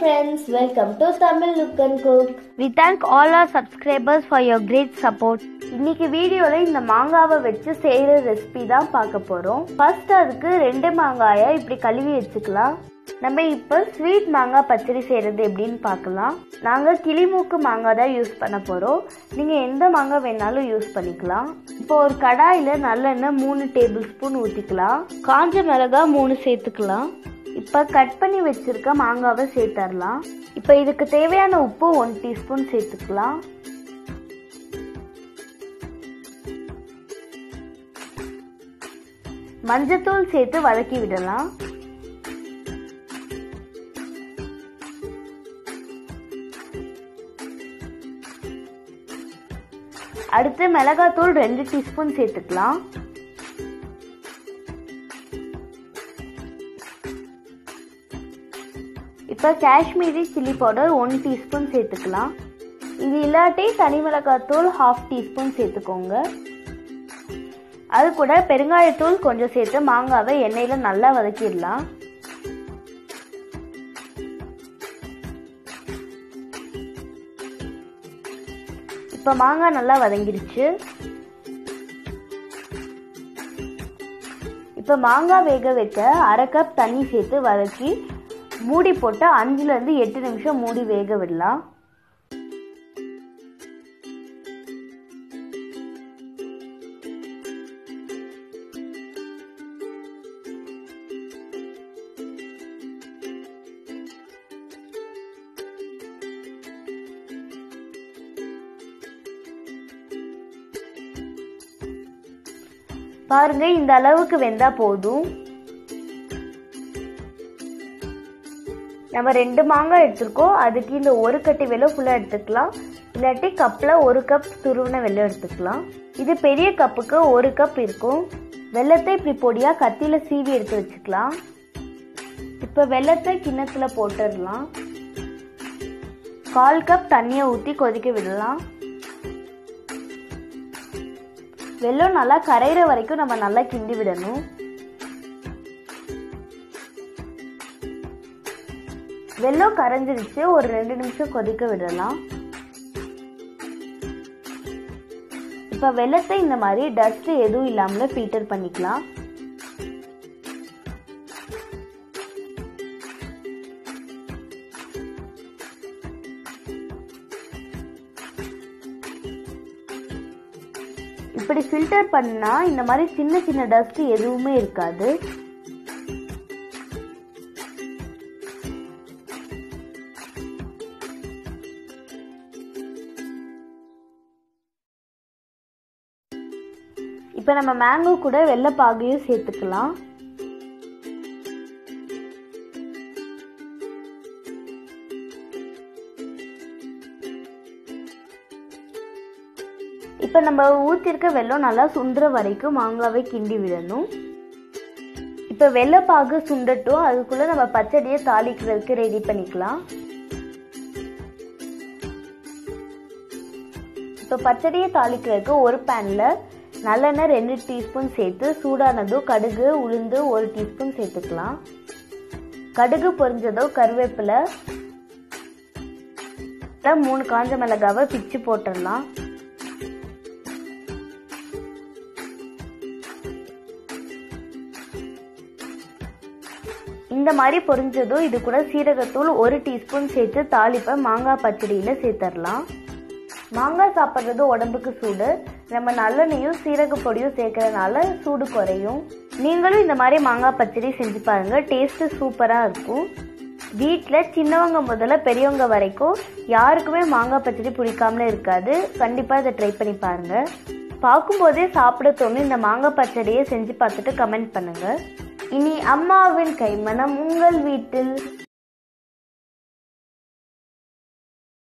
friends, welcome to Tamil Look and Cook. We thank all our subscribers for your great support. இன்னைக்கு வீடியோல இந்த மாங்காவை வச்சு செய்யற recipe தான் பார்க்க போறோம். ஃபர்ஸ்ட் அதுக்கு ரெண்டு மாங்காயை இப்படி கழுவி வச்சுக்கலாம். நம்ம இப்போ ஸ்வீட் மாங்காய் பச்சடி செய்யறது எப்படின்னு பார்க்கலாம். நாங்கள் கிளிமூக்கு மாங்காய் தான் யூஸ் பண்ண போகிறோம் நீங்கள் எந்த மாங்காய் வேணாலும் யூஸ் பண்ணிக்கலாம். இப்போ ஒரு கடாயில் நல்லெண்ணெய் மூணு டேபிள் ஸ்பூன் ஊற்றிக்கலாம் காஞ்ச மிளகா மூணு சேர்த்துக்கலாம். இப்போ கட் பண்ணி வச்சிருக்க மாங்காவை சேர்த்துடலாம் இப்போ இதுக்கு தேவையான உப்பு ஒன் டீஸ்பூன் சேர்த்துக்கலாம். மஞ்சத்தூள் சேர்த்து வதக்கி விடலாம். அடுத்து மிளகாத்தூள் ரெண்டு டீஸ்பூன் சேர்த்துக்கலாம். இப்போ Kashmiri chilli powder one teaspoon சேர்த்துக்கலாம். இது இல்லாட்டி தனி மிளகாத்தூள் ஹாஃப் டீஸ்பூன் சேர்த்துக்கோங்க. அது கூட பெருங்காயத்தூள் கொஞ்சம் சேர்த்து மாங்காவை எண்ணெயில் நல்லா வதக்கிடலாம். இப்போ மாங்காய் நல்லா வதங்கிருச்சு இப்போ மாங்காய் வேக வைக்க அரை கப் தண்ணி சேர்த்து வதக்கி மூடி போட்டு அஞ்சுலேருந்து எட்டு நிமிஷம் மூடி வேக விடலாம். பாருங்க இந்த அளவுக்கு வெந்தா போதும். நம்ம ரெண்டு மாங்காய் எடுத்திருக்கோம். அதுக்கு இந்த ஒரு கட்டி வெள்ளம் ஃபுல்லாக எடுத்துக்கலாம். இல்லாட்டி கப்பில் ஒரு கப் துருவின வெள்ளம் எடுத்துக்கலாம். இது பெரிய கப்புக்கு ஒரு கப் இருக்கும். வெள்ளத்தை இப்படி பொடியாக கத்தியில் சீவி எடுத்து வச்சுக்கலாம். இப்போ வெள்ளத்தை கிண்ணத்தில் போட்டுடலாம். கால் கப் தண்ணியை ஊற்றி கொதிக்க விடலாம். வெள்ளம் நல்லா கரையிற வரைக்கும் நம்ம நல்லா கிண்டி விடணும். வெள்ளம் கரைஞ்சிருச்சு. ஒரு ரெண்டு நிமிஷம் கொதிக்க விடலாம். இப்போ வெள்ளத்தை இந்த மாதிரி டஸ்ட் எதுவும் இல்லாமல் ஃபில்டர் பண்ணிக்கலாம். இப்படி ஃபில்டர் பண்ணா இந்த மாதிரி சின்ன சின்ன டஸ்ட் எதுவுமே இருக்காது. இப்போ நம்ம மேங்கோ கூட வெள்ளைப்பாகையும் சேர்த்துக்கலாம். இப்போ நம்ம ஊற்றிருக்க வெள்ளம் நல்லா சுண்டுற வரைக்கும் மாங்காவை கிண்டி விடணும். இப்போ வெள்ளைப்பாகு சுண்டட்டும் அதுக்குள்ளே நம்ம பச்சடியை தாளிக்கிறதுக்கு ரெடி பண்ணிக்கலாம். இப்போ பச்சடியை தாளிக்கிறதுக்கு ஒரு பேனில் நல்லெண்ணெய் ரெண்டு டீஸ்பூன் சேர்த்து சூடானதும் கடுகு உளுந்து ஒரு டீஸ்பூன் சேர்த்துக்கலாம். கடுகு பொரிஞ்சதும் கருவேப்பிலை மூணு காஞ்ச மிளகாவை பிச்சு போட்டுடலாம். இந்த மாதிரி பொரிஞ்சதும் இது கூட சீரகத்தூள் ஒரு டீஸ்பூன் சேர்த்து தாளிப்பை மாங்காய் பச்சடியில் சேர்த்துடலாம். மாங்காய் சாப்பிட்றது உடம்புக்கு சூடு. நம்ம நல்லெண்ணையும் சீரக பொடியும் சேர்க்கறதுனால சூடு குறையும். நீங்களும் இந்த மாதிரி மாங்காய் பச்சடி செஞ்சு பாருங்க டேஸ்ட்டு சூப்பராக இருக்கும். வீட்டில் சின்னவங்க முதல்ல பெரியவங்க வரைக்கும் யாருக்குமே மாங்காய் பச்சடி பிடிக்காமல இருக்காது. கண்டிப்பாக இதை ட்ரை பண்ணி பாருங்க. பார்க்கும்போதே சாப்பிட தோணும் இந்த மாங்காய் பச்சடியை செஞ்சு பார்த்துட்டு கமெண்ட் பண்ணுங்க. இனி அம்மாவின் கைமணம் உங்கள் வீட்டில்.